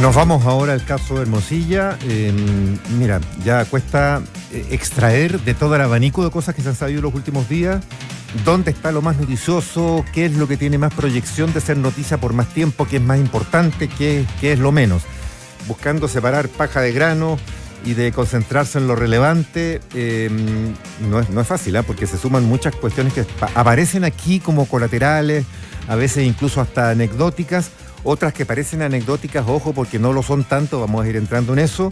Nos vamos ahora al caso de Hermosilla. Eh, mira, ya cuesta eh, extraer de todo el abanico de cosas que se han sabido los últimos días dónde está lo más noticioso, qué es lo que tiene más proyección de ser noticia por más tiempo, qué es más importante, qué, es lo menos. Buscando separar paja de grano y de concentrarse en lo relevante, eh, no, es, no es fácil, ¿eh? porque se suman muchas cuestiones que aparecen aquí como colaterales, a veces incluso hasta anecdóticas otras que parecen anecdóticas, ojo, porque no lo son tanto, vamos a ir entrando en eso.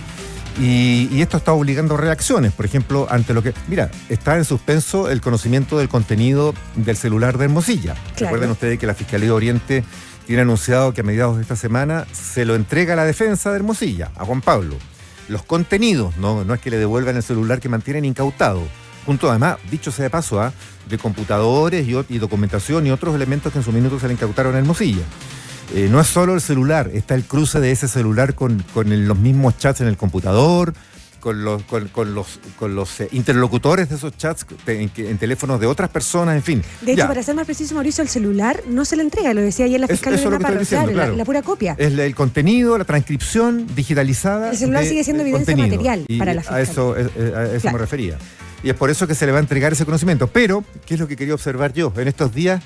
Y, esto está obligando reacciones, por ejemplo, ante lo que. Mira, está en suspenso el conocimiento del contenido del celular de Hermosilla. Recuerden ustedes que la Fiscalía de Oriente tiene anunciado que a mediados de esta semana se lo entrega a la defensa de Hermosilla, a Juan Pablo. Los contenidos, no, no es que le devuelvan el celular que mantienen incautado. Junto además, dicho sea de paso, ¿ah? de computadores y, y, documentación y otros elementos que en su minuto se le incautaron a Hermosilla. Eh, no es solo el celular, está el cruce de ese celular con, los mismos chats en el computador, con los, con, los, con los eh, interlocutores de esos chats en, teléfonos de otras personas, en fin. De hecho, para ser más preciso, Mauricio, el celular no se le entrega, lo decía ayer la fiscalía de Navarro, claro, La, pura copia. Es el contenido, la transcripción digitalizada. El celular sigue siendo evidencia material para la fiscalía. A eso, eh, a eso me refería. Y es por eso que se le va a entregar ese conocimiento. Pero, ¿qué es lo que quería observar yo? En estos días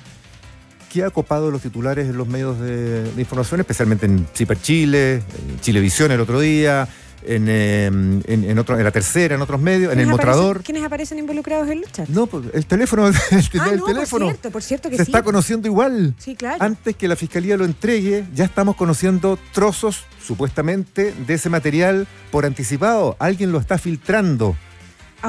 ¿Qué ha copado los titulares en los medios de, información, especialmente en Ciper Chile, en Chilevisión el otro día, en, em, en, otro, en la tercera, en otros medios, en el mostrador. ¿Quiénes aparecen involucrados en lucha? No, pues el teléfono, el, ah, no, teléfono por cierto, por cierto que se está conociendo igual. Sí, claro. Antes que la fiscalía lo entregue, ya estamos conociendo trozos, supuestamente, de ese material por anticipado. Alguien lo está filtrando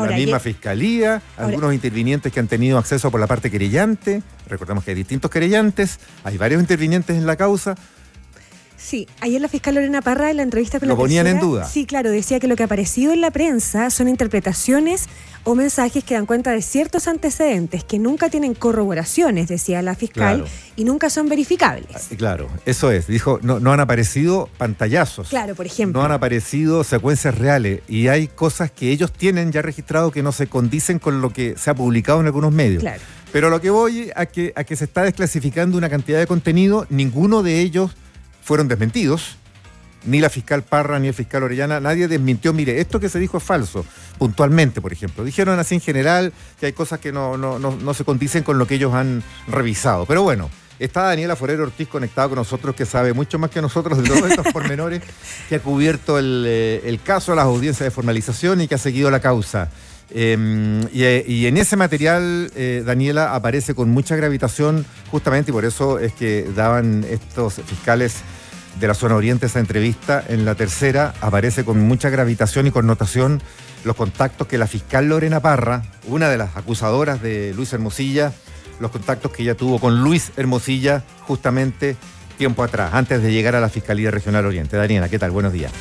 la misma fiscalía, algunos intervinientes que han tenido acceso por la parte querellante. Recordemos que hay distintos querellantes, hay varios intervinientes en la causa. Sí, ayer la fiscal Lorena Parra en la entrevista con ¿Lo la ponían en duda? Sí, claro, decía que lo que ha aparecido en la prensa son interpretaciones o mensajes que dan cuenta de ciertos antecedentes que nunca tienen corroboraciones, decía la fiscal, y nunca son verificables. Ah, claro, eso es. Dijo, no, no han aparecido pantallazos. Claro, por ejemplo. No han aparecido secuencias reales y hay cosas que ellos tienen ya registrado que no se condicen con lo que se ha publicado en algunos medios. Claro. Pero lo que voy a que, a que se está desclasificando una cantidad de contenido, ninguno de ellos fueron desmentidos. Ni la fiscal Parra ni el fiscal Orellana, nadie desmintió, mire, esto que se dijo es falso, puntualmente, por ejemplo. Dijeron así en general que hay cosas que no, no, se condicen con lo que ellos han revisado. Pero bueno, Está Daniela Forero Ortiz conectada con nosotros, que sabe mucho más que nosotros de todos estos pormenores, que ha cubierto el, eh, el, caso, las audiencias de formalización y que ha seguido la causa. Em, y, en ese material, eh, Daniela aparece con mucha gravitación, justamente, y por eso es que daban estos fiscales de la zona oriente esa entrevista. En la tercera aparece con mucha gravitación y connotación los contactos que la fiscal Lorena Parra, una de las acusadoras de Luis Hermosilla, los contactos que ella tuvo con Luis Hermosilla justamente tiempo atrás, antes de llegar a la Fiscalía Regional Oriente. Daniela, ¿qué tal? Buenos días.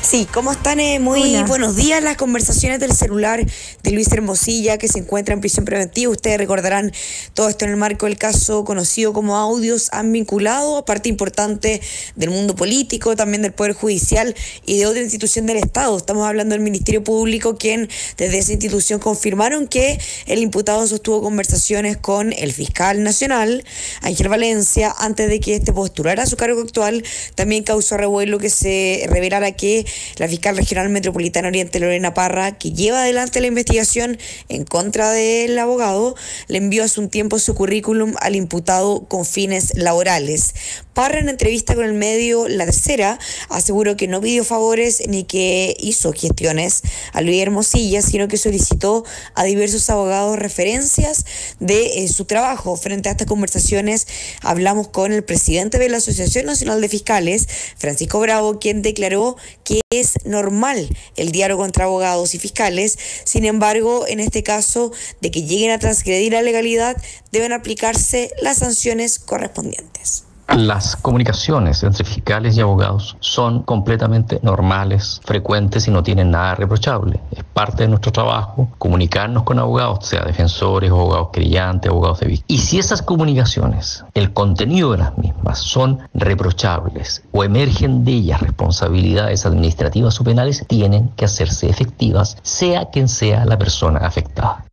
Sí, ¿cómo están? Eh, muy buenos días. Las conversaciones del celular de Luis Hermosilla, que se encuentra en prisión preventiva. Ustedes recordarán todo esto en el marco del caso conocido como audios, han vinculado a parte importante del mundo político, también del Poder Judicial y de otra institución del Estado. Estamos hablando del Ministerio Público, quien desde esa institución confirmaron que el imputado sostuvo conversaciones con el fiscal nacional, Ángel Valencia, antes de que este postulara su cargo actual. También causó revuelo que se revelara que la fiscal regional metropolitana Oriente Lorena Parra, que lleva adelante la investigación en contra del abogado, le envió hace un tiempo su currículum al imputado con fines laborales. Parra en entrevista con el medio La Tercera aseguró que no pidió favores ni que hizo gestiones a Luis Hermosilla, sino que solicitó a diversos abogados referencias de eh, su trabajo. Frente a estas conversaciones hablamos con el presidente de la Asociación Nacional de Fiscales, Francisco Bravo, quien declaró que es normal el diálogo contra abogados y fiscales. Sin embargo, en este caso de que lleguen a transgredir la legalidad, deben aplicarse las sanciones correspondientes. Las comunicaciones entre fiscales y abogados son completamente normales, frecuentes y no tienen nada reprochable. Es parte de nuestro trabajo comunicarnos con abogados, sea defensores, abogados creyentes, abogados de víctimas. Y si esas comunicaciones, el contenido de las mismas son reprochables o emergen de ellas responsabilidades administrativas o penales, tienen que hacerse efectivas, sea quien sea la persona afectada.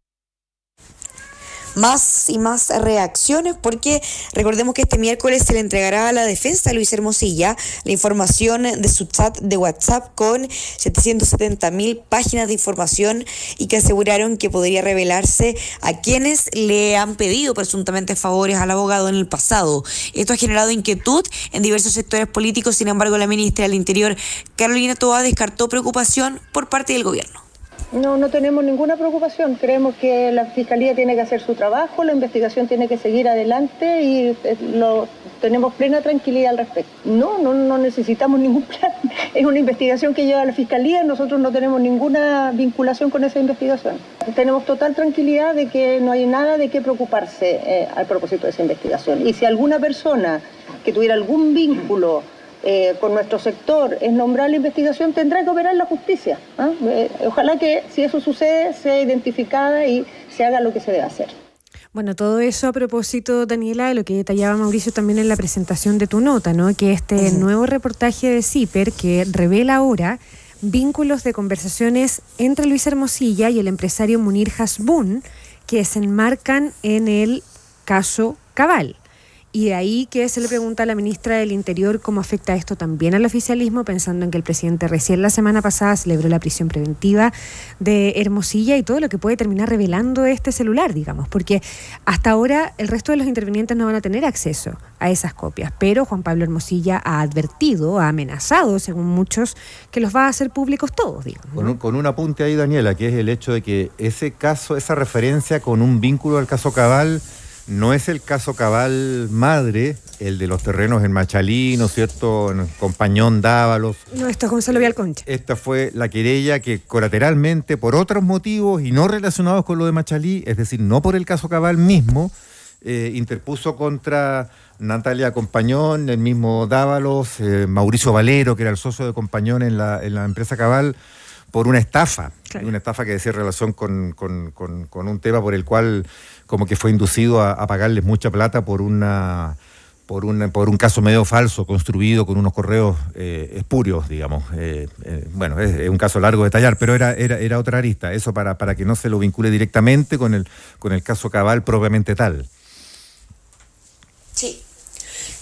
Más y más reacciones porque recordemos que este miércoles se le entregará a la defensa de Luis Hermosilla la información de su chat de WhatsApp con 770 mil páginas de información y que aseguraron que podría revelarse a quienes le han pedido presuntamente favores al abogado en el pasado. Esto ha generado inquietud en diversos sectores políticos, sin embargo la ministra del Interior, Carolina Toa, descartó preocupación por parte del gobierno. No, no tenemos ninguna preocupación. Creemos que la Fiscalía tiene que hacer su trabajo, la investigación tiene que seguir adelante y eh, lo, tenemos plena tranquilidad al respecto. No, no, no necesitamos ningún plan. Es una investigación que lleva la Fiscalía, nosotros no tenemos ninguna vinculación con esa investigación. Tenemos total tranquilidad de que no hay nada de qué preocuparse eh, al propósito de esa investigación. Y si alguna persona que tuviera algún vínculo eh, con nuestro sector es nombrar la investigación, tendrá que operar la justicia. ¿ah? Eh, ojalá que si eso sucede sea identificada y se haga lo que se debe hacer. Bueno, todo eso a propósito, Daniela, de lo que detallaba Mauricio también en la presentación de tu nota, ¿no? Que este nuevo reportaje de CIPER que revela ahora vínculos de conversaciones entre Luis Hermosilla y el empresario Munir Hasbun que se enmarcan en el caso Cabal. Y de ahí que se le pregunta a la ministra del Interior cómo afecta esto también al oficialismo, pensando en que el presidente recién la semana pasada celebró la prisión preventiva de Hermosilla y todo lo que puede terminar revelando este celular, digamos, porque hasta ahora el resto de los intervinientes no van a tener acceso a esas copias, pero Juan Pablo Hermosilla ha advertido, ha amenazado, según muchos, que los va a hacer públicos todos, digamos. Con, un, con un apunte ahí, Daniela, que es el hecho de que ese caso, esa referencia con un vínculo al caso Cabal, no es el caso cabal madre, el de los terrenos en Machalí, ¿no es cierto? En Compañón Dávalos. No, esto es Gonzalo Vialconcha. Esta fue la querella que colateralmente, por otros motivos y no relacionados con lo de Machalí, es decir, no por el caso cabal mismo, eh, interpuso contra Natalia Compañón, el mismo Dávalos, eh, Mauricio Valero, que era el socio de Compañón en la, en la empresa cabal, por una estafa. Una estafa que decía relación con, con, con un tema por el cual como que fue inducido a, pagarles mucha plata por una por un, por un caso medio falso, construido con unos correos eh, espurios, digamos. Eh, eh, bueno, es, un caso largo de detallar, pero era, era, era otra arista, eso para, para que no se lo vincule directamente con el, con el caso Cabal propiamente tal.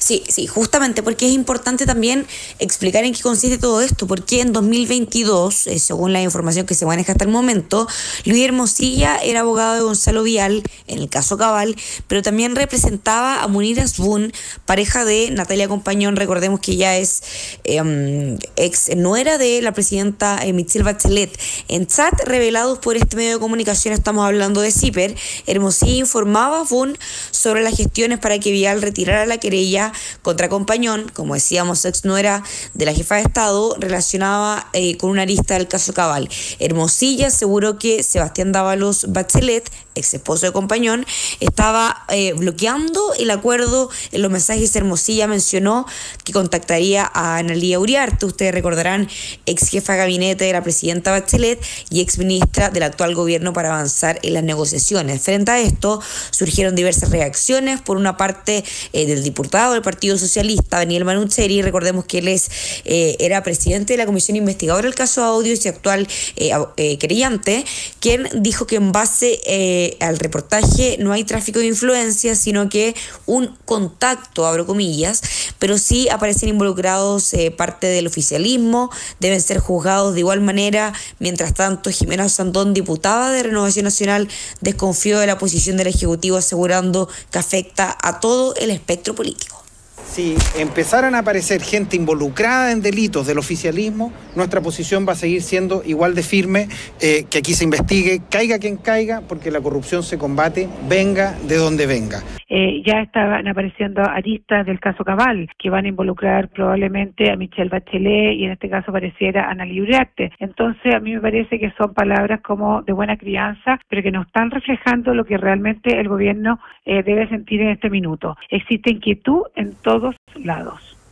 Sí, Sí, justamente porque es importante también explicar en qué consiste todo esto, porque en 2022, eh, según la información que se maneja hasta el momento, Luis Hermosilla era abogado de Gonzalo Vial en el caso Cabal, pero también representaba a Munir Asbun, pareja de Natalia Compañón, recordemos que ella es em, ex nuera de la presidenta eh, Michelle Bachelet. En chat revelados por este medio de comunicación, estamos hablando de CIPER, Hermosilla informaba a Asbun sobre las gestiones para que Vial retirara la querella contra Compañón, como decíamos, ex nuera de la jefa de Estado, relacionaba eh, con una lista del caso Cabal. Hermosilla aseguró que Sebastián Dávalos Bachelet, ex esposo de Compañón, estaba eh, bloqueando el acuerdo. En los mensajes Hermosilla mencionó que contactaría a Analía Uriarte, ustedes recordarán, ex jefa de gabinete de la presidenta Bachelet y ex ministra del actual gobierno para avanzar en las negociaciones. Frente a esto, surgieron diversas reacciones, por una parte eh, del diputado Partido Socialista, Daniel Manucheri, recordemos que él es, eh, era presidente de la Comisión Investigadora del caso Audio y actual eh, eh, creyente, quien dijo que en base al reportaje no hay tráfico de influencia, sino que un contacto, abro comillas, pero sí aparecen involucrados parte del oficialismo, deben ser juzgados de igual manera. Mientras tanto, Jimena Sandón, diputada de Renovación Nacional, desconfió de la posición del Ejecutivo asegurando que afecta a todo el espectro político si empezaran a aparecer gente involucrada en delitos del oficialismo, nuestra posición va a seguir siendo igual de firme, eh, que aquí se investigue, caiga quien caiga, porque la corrupción se combate, venga de donde venga. Eh, ya estaban apareciendo aristas del caso Cabal, que van a involucrar probablemente a Michelle Bachelet y en este caso pareciera a Ana Libriarte. Entonces, a mí me parece que son palabras como de buena crianza, pero que no están reflejando lo que realmente el gobierno eh, debe sentir en este minuto. Existe inquietud en todo lados.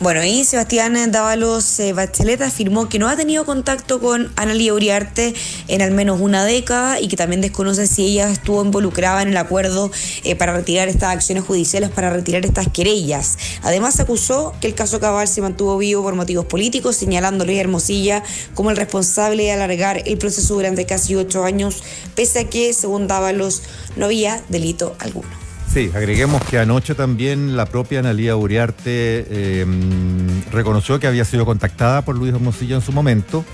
Bueno, y Sebastián Dávalos eh, Bachelet afirmó que no ha tenido contacto con Analia Uriarte en al menos una década y que también desconoce si ella estuvo involucrada en el acuerdo eh, para retirar estas acciones judiciales, para retirar estas querellas. Además, acusó que el caso Cabal se mantuvo vivo por motivos políticos, señalando a Luis Hermosilla como el responsable de alargar el proceso durante casi ocho años, pese a que, según Dávalos, no había delito alguno. Sí, agreguemos que anoche también la propia Analía Uriarte em, reconoció que había sido contactada por Luis Hermosillo en su momento,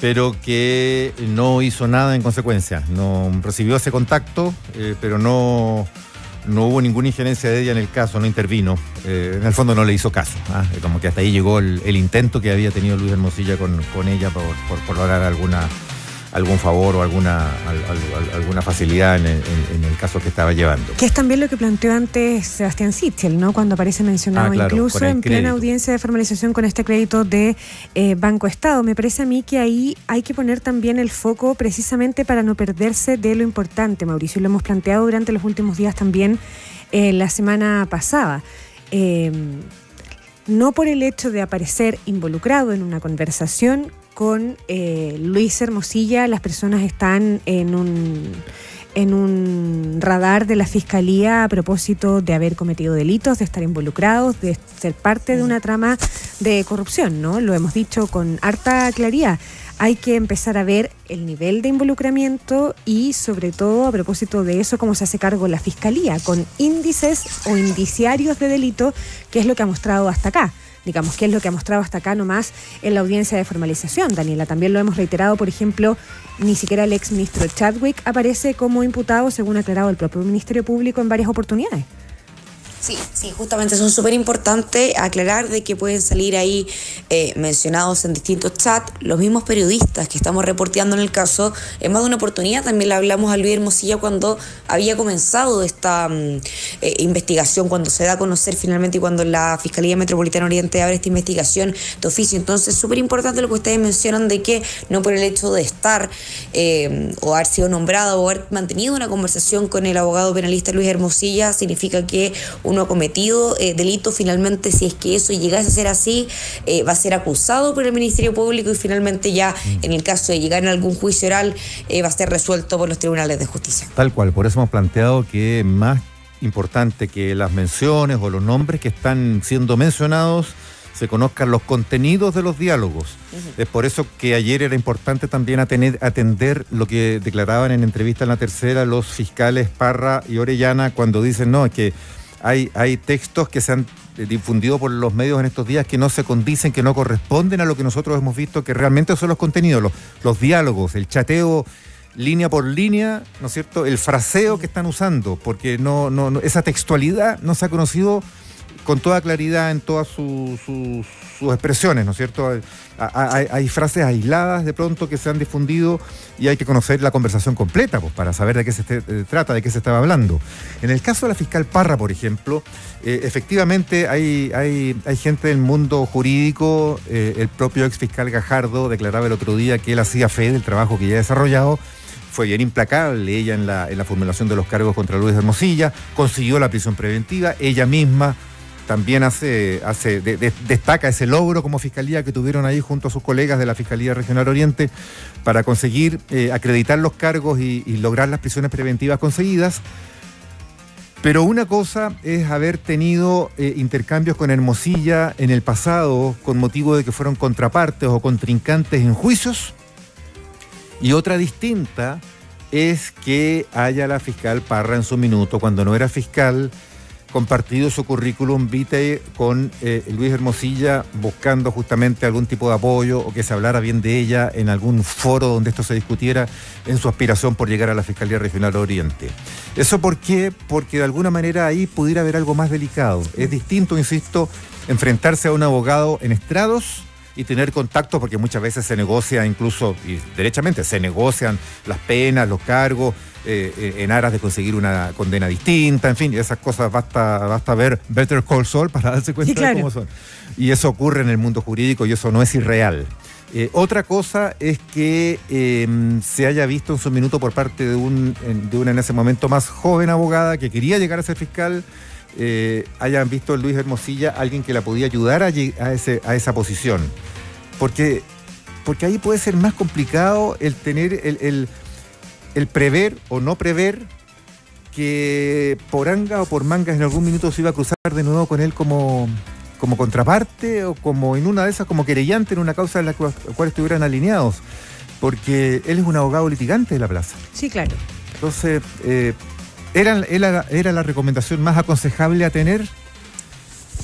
pero que no hizo nada en consecuencia. No recibió ese contacto, eh, pero no, no hubo ninguna injerencia de ella en el caso, no intervino. Eh, en el fondo no le hizo caso. ¿ah? Como que hasta ahí llegó el, intento que había tenido Luis Hermosilla con, ella por, por lograr alguna algún favor o alguna, alguna facilidad en el, caso que estaba llevando. Que es también lo que planteó antes Sebastián Sichel, ¿no? Cuando aparece mencionado ah, incluso en plena audiencia de formalización con este crédito de eh, Banco Estado. Me parece a mí que ahí hay que poner también el foco precisamente para no perderse de lo importante, Mauricio, lo hemos planteado durante los últimos días también eh, la semana pasada. Eh, no por el hecho de aparecer involucrado en una conversación con eh, Luis Hermosilla, las personas están en un en un radar de la Fiscalía a propósito de haber cometido delitos, de estar involucrados, de ser parte de una trama de corrupción, ¿no? Lo hemos dicho con harta claridad. Hay que empezar a ver el nivel de involucramiento y sobre todo a propósito de eso cómo se hace cargo la Fiscalía, con índices o indiciarios de delito, que es lo que ha mostrado hasta acá digamos, que es lo que ha mostrado hasta acá nomás en la audiencia de formalización, Daniela. También lo hemos reiterado, por ejemplo, ni siquiera el ex ministro Chadwick aparece como imputado, según ha aclarado el propio Ministerio Público en varias oportunidades. Sí, sí, justamente son súper importantes aclarar de que pueden salir ahí eh, mencionados en distintos chats los mismos periodistas que estamos reporteando en el caso. En más de una oportunidad también le hablamos a Luis Hermosilla cuando había comenzado esta mm, eh, investigación, cuando se da a conocer finalmente y cuando la Fiscalía Metropolitana Oriente abre esta investigación de oficio. Entonces, súper importante lo que ustedes mencionan de que no por el hecho de estar eh, o haber sido nombrado o haber mantenido una conversación con el abogado penalista Luis Hermosilla significa que uno ha cometido eh, delito, finalmente si es que eso llegase a ser así, eh, va a ser acusado por el Ministerio Público y finalmente ya mm. en el caso de llegar en algún juicio oral eh, va a ser resuelto por los tribunales de justicia. Tal cual, por eso hemos planteado que más importante que las menciones o los nombres que están siendo mencionados se conozcan los contenidos de los diálogos. Es por eso que ayer era importante también atender lo que declaraban en entrevista en la tercera los fiscales Parra y Orellana cuando dicen, no, es que hay, hay textos que se han eh, difundido por los medios en estos días que no se condicen, que no corresponden a lo que nosotros hemos visto, que realmente son los contenidos, los, los diálogos, el chateo línea por línea, ¿no es cierto? El fraseo que están usando, porque no, no, esa textualidad no se ha conocido con toda claridad en todas sus expresiones, ¿no es cierto? Hay, frases aisladas de pronto que se han difundido y hay que conocer la conversación completa pues, para saber de qué se eh, trata, de qué se estaba hablando. En el caso de la fiscal Parra, por ejemplo, eh, efectivamente hay, hay, gente del mundo jurídico, eh, el propio ex fiscal Gajardo declaraba el otro día que él hacía fe del trabajo que ya ha desarrollado fue bien implacable ella en la, en la formulación de los cargos contra Luis Hermosilla, consiguió la prisión preventiva, ella misma también hace, destaca ese logro como fiscalía que tuvieron ahí junto a sus colegas de la Fiscalía Regional Oriente para conseguir eh, acreditar los cargos y, lograr las prisiones preventivas conseguidas. Pero una cosa es haber tenido eh, intercambios con Hermosilla en el pasado con motivo de que fueron contrapartes o contrincantes en juicios. Y otra distinta es que haya la fiscal Parra en su minuto, cuando no era fiscal, compartido su currículum vitae con eh, Luis Hermosilla buscando justamente algún tipo de apoyo o que se hablara bien de ella en algún foro donde esto se discutiera en su aspiración por llegar a la Fiscalía Regional Oriente. ¿Eso por qué? Porque de alguna manera ahí pudiera haber algo más delicado. Es distinto, insisto, enfrentarse a un abogado en estrados y tener contacto porque muchas veces se negocia incluso, y derechamente, se negocian las penas, los cargos, eh, eh, en aras de conseguir una condena distinta, en fin, esas cosas basta, basta ver Better Call Saul para darse cuenta de cómo son. Y eso ocurre en el mundo jurídico y eso no es irreal. Eh, otra cosa es que em, se haya visto en su minuto por parte de, un, de una en ese momento más joven abogada que quería llegar a ser fiscal eh, hayan visto en Luis Hermosilla alguien que la podía ayudar a, a, ese, a esa posición. Porque, porque ahí puede ser más complicado el tener el, el, prever o no prever que por anga o por mangas en algún minuto se iba a cruzar de nuevo con él como, como contraparte o como en una de esas como querellante en una causa en la cual, estuvieran alineados. Porque él es un abogado litigante de la plaza. Sí, claro. Entonces, eh, ¿era, era, la recomendación más aconsejable a tener?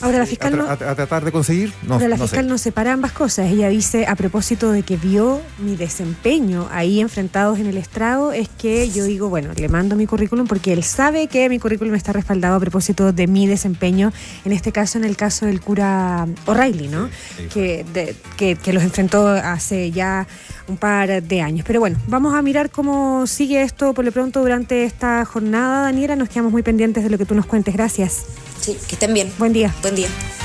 Ahora la fiscal a, tratar de conseguir. No, ahora la fiscal no separa ambas cosas. Ella dice a propósito de que vio mi desempeño ahí enfrentados en el estrado, es que yo digo, bueno, le mando mi currículum porque él sabe que mi currículum está respaldado a propósito de mi desempeño, en este caso, en el caso del cura O'Reilly, ¿no? que, que, que los enfrentó hace ya un par de años. Pero bueno, vamos a mirar cómo sigue esto por lo pronto durante esta jornada, Daniela. Nos quedamos muy pendientes de lo que tú nos cuentes. Gracias. Sí, que estén bien. Buen día. Buen día.